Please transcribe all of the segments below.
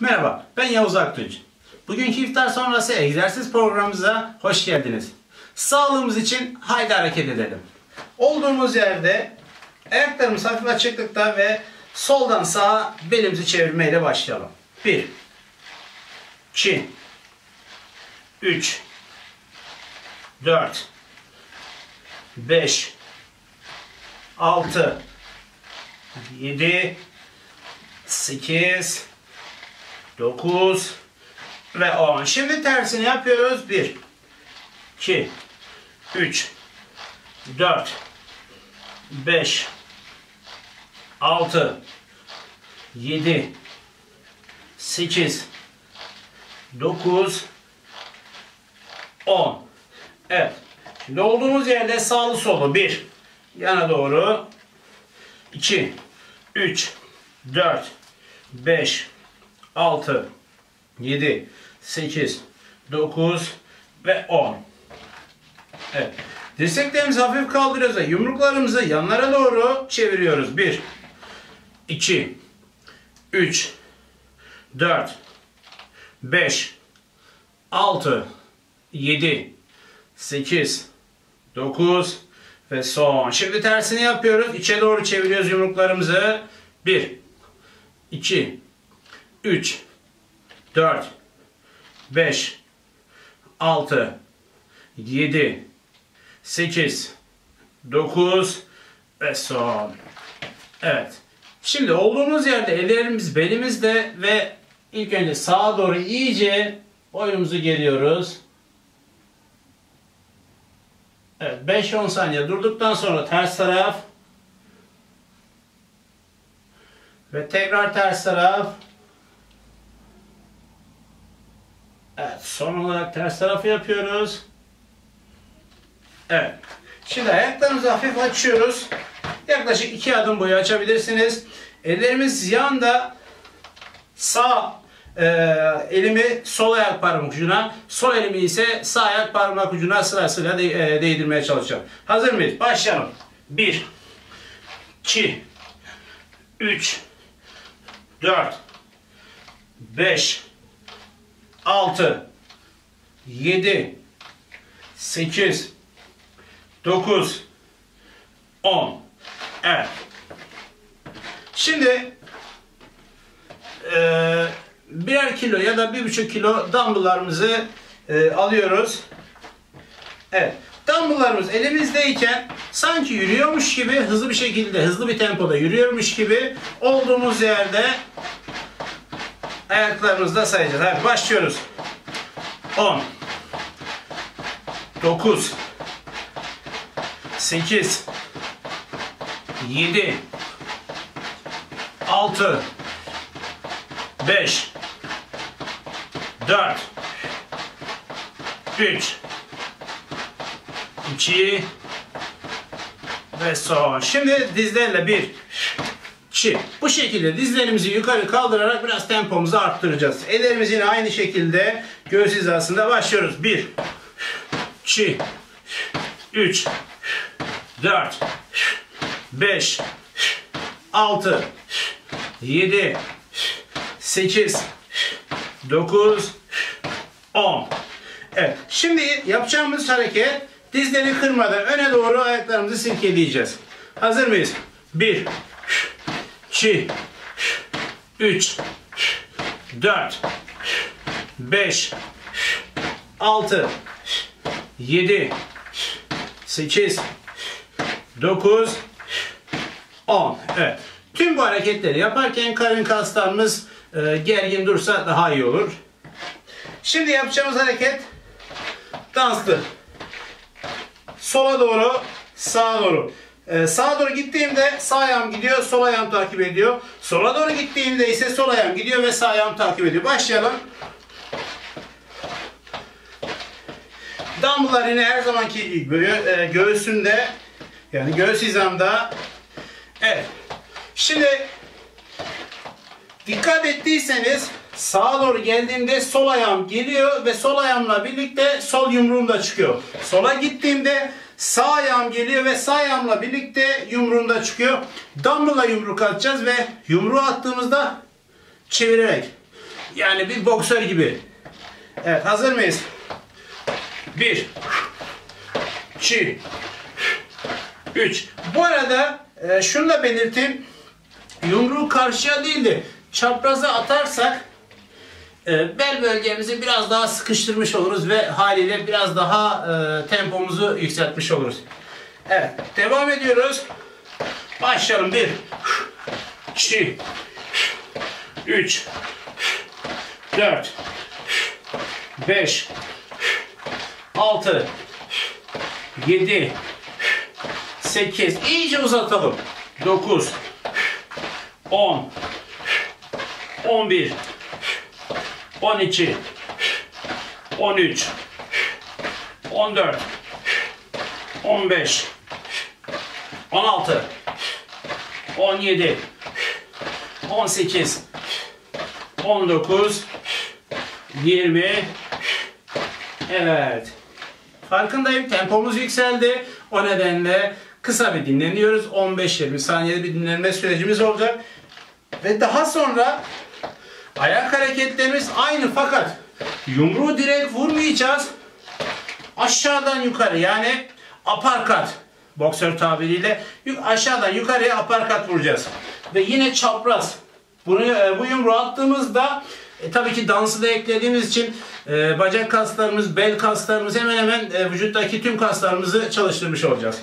Merhaba, ben Yavuz Aktunç. Bugünkü iftar sonrası egzersiz programımıza hoş geldiniz. Sağlığımız için haydi hareket edelim. Olduğumuz yerde ayaklarımız hafif açıklıkta ve soldan sağa belimizi çevirmeyle başlayalım. 1 2 3 4 5 6 7 8 9 ve 10. Şimdi tersini yapıyoruz. 1 2 3 4 5 6 7 8 9 10 Evet. Şimdi olduğumuz yerde sağlı solu 1 yana doğru 2 3 4 5 6 7 8 9 ve 10 Evet. Dirseklerimizi hafif kaldırıyoruz ve yumruklarımızı yanlara doğru çeviriyoruz. 1 2 3 4 5 6 7 8 9 ve son. Şimdi tersini yapıyoruz. İçe doğru çeviriyoruz yumruklarımızı. 1 2 3 4 5 6 7 8 9 ve son. Evet. Şimdi olduğumuz yerde ellerimiz belimizde ve ilk önce sağa doğru iyice boynumuzu geriyoruz. Evet 5-10 saniye durduktan sonra ters taraf ve tekrar ters taraf Evet son olarak ters tarafı yapıyoruz. Evet. Şimdi ayaklarımızı hafif açıyoruz. Yaklaşık iki adım boyu açabilirsiniz. Ellerimiz yanda sağ e, elimi sol ayak parmak ucuna, sol elimi ise sağ ayak parmak ucuna sırasıyla de, e, değdirmeye çalışacağım. Hazır mıyız? Başlayalım. 1 2 3 4 5 6 7 8 9 10 Evet. Şimdi e, birer kilo ya da bir buçuk kilo dumbbelllarımızı e, alıyoruz. Evet. Dumbbelllarımız elimizdeyken sanki yürüyormuş gibi hızlı bir şekilde, hızlı bir tempoda yürüyormuş gibi olduğumuz yerde ayaklarımızla sayacağız. Hadi başlıyoruz. 10 9 8 7 6 5 4 3 2 ve son. Şimdi dizlerle 1 2 bu şekilde dizlerimizi yukarı kaldırarak biraz tempomuzu arttıracağız. Ellerimiz yine aynı şekilde göğüs hizasında başlıyoruz. 1 2 3 4 5 6 7 8 9 10 Evet. Şimdi yapacağımız hareket dizleri kırmadan öne doğru ayaklarımızı silkeleyeceğiz. Hazır mıyız? 1 2 3 4 5 6 7 8 9 10 Evet. Tüm bu hareketleri yaparken karın kaslarımız e, gergin dursa daha iyi olur. Şimdi yapacağımız hareket danslı. Sola doğru, sağa doğru. Ee, sağa doğru gittiğimde sağ ayağım gidiyor, sol ayağım takip ediyor. Sola doğru gittiğimde ise sol ayağım gidiyor ve sağ ayağım takip ediyor. Başlayalım. Dumbbell'lar yine her zamanki gibi gö e, göğsünde yani göğüs hizamda. Evet. Şimdi dikkat ettiyseniz sağa doğru geldiğimde sol ayağım geliyor ve sol ayağımla birlikte sol yumruğum da çıkıyor. Sola gittiğimde sağ ayağım geliyor ve sağ ayağımla birlikte yumruğum da çıkıyor. Dumbbell'la yumruk atacağız ve yumruğu attığımızda çevirerek Yani bir boksör gibi. Evet hazır mıyız? Bir. İki. Üç. Bu arada e, şunu da belirteyim. Yumruğu karşıya değil de çapraza atarsak bel bölgemizi biraz daha sıkıştırmış oluruz ve haliyle biraz daha e, tempomuzu yükseltmiş oluruz. Evet devam ediyoruz. Başlayalım. 1 2 3 4 5 6 7 8 iyice uzatalım. 9 10 11 12 13 14 15 16 17 18 19 20 Evet. Farkındayım. Tempomuz yükseldi. O nedenle kısa bir dinleniyoruz. 15-20 saniyede bir dinlenme sürecimiz olacak. Ve daha sonra Ayak hareketlerimiz aynı fakat yumruğu direkt vurmayacağız. Aşağıdan yukarı yani aparkat boksör tabiriyle aşağıdan yukarıya aparkat vuracağız. Ve yine çapraz. Bunu, e, bu yumruğu attığımızda e, tabii ki dansı da eklediğimiz için e, bacak kaslarımız, bel kaslarımız hemen hemen e, vücuttaki tüm kaslarımızı çalıştırmış olacağız.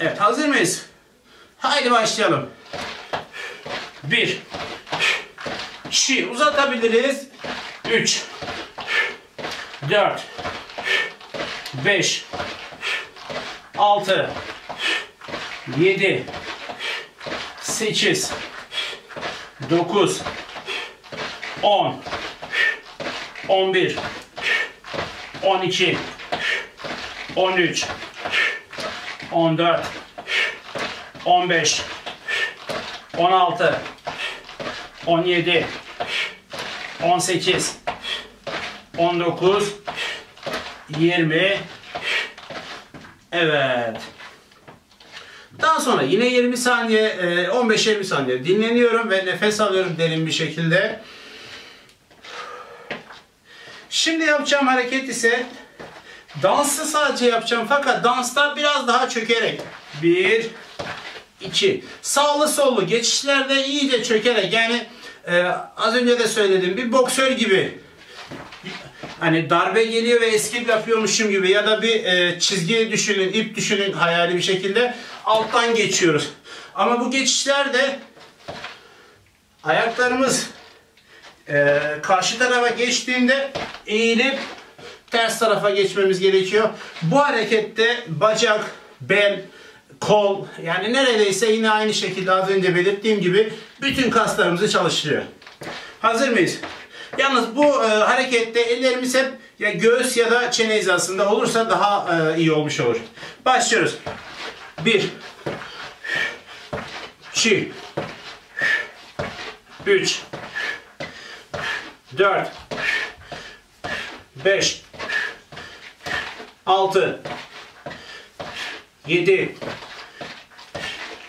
Evet hazır mıyız? Haydi başlayalım. 1 Şi uzatabiliriz. 3 4 5 6 7 8 9 10 11 12 13 14 15 16 17 18 19 20 Evet. Daha sonra yine 20 saniye 15-20 saniye dinleniyorum ve nefes alıyorum derin bir şekilde. Şimdi yapacağım hareket ise Dansı sadece yapacağım fakat dansta biraz daha çökerek. Bir, iki. Sağlı sollu geçişlerde iyice çökerek yani e, az önce de söyledim bir boksör gibi. Hani darbe geliyor ve eskip yapıyormuşum gibi ya da bir e, çizgi düşünün, ip düşünün hayali bir şekilde alttan geçiyoruz. Ama bu geçişlerde ayaklarımız e, karşı tarafa geçtiğinde eğilip ters tarafa geçmemiz gerekiyor. Bu harekette bacak, bel, kol yani neredeyse yine aynı şekilde az önce belirttiğim gibi bütün kaslarımızı çalıştırıyor. Hazır mıyız? Yalnız bu e, harekette ellerimiz hep ya göğüs ya da çene hizasında olursa daha e, iyi olmuş olur. Başlıyoruz. 1 2 3 4 5 6 7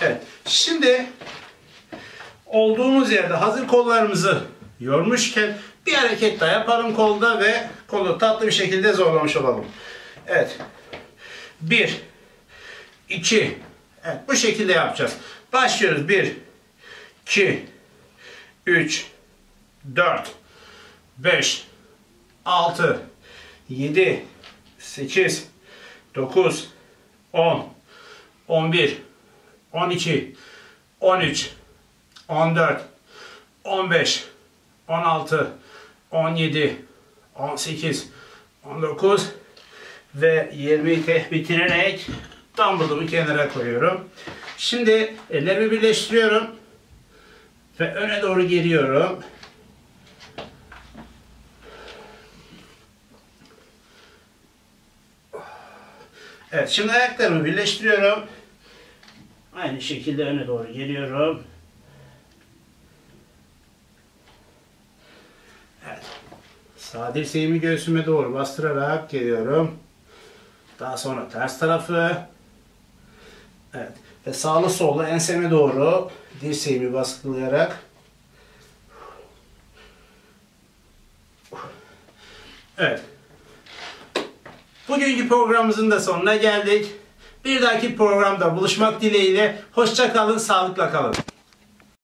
Evet. Şimdi olduğumuz yerde hazır kollarımızı yormuşken bir hareket daha yapalım kolda ve kolu tatlı bir şekilde zorlamış olalım. Evet. 1 2 Evet bu şekilde yapacağız. Başlıyoruz. 1 2 3 4 5 6 7 8 9 10 11 12, 13, 14, 15, 16, 17, 18, 19 ve 20 bitirerek dumbbellımı kenara koyuyorum. Şimdi ellerimi birleştiriyorum ve öne doğru geliyorum. Evet şimdi ayaklarımı birleştiriyorum. Aynı şekilde öne doğru geliyorum. Evet. Sağ dirseğimi göğsüme doğru bastırarak geliyorum. Daha sonra ters tarafı. Evet. Ve sağlı sollu enseme doğru dirseğimi baskılayarak Evet. Bugünkü programımızın da sonuna geldik. Bir dahaki programda buluşmak dileğiyle. Hoşça kalın, sağlıkla kalın.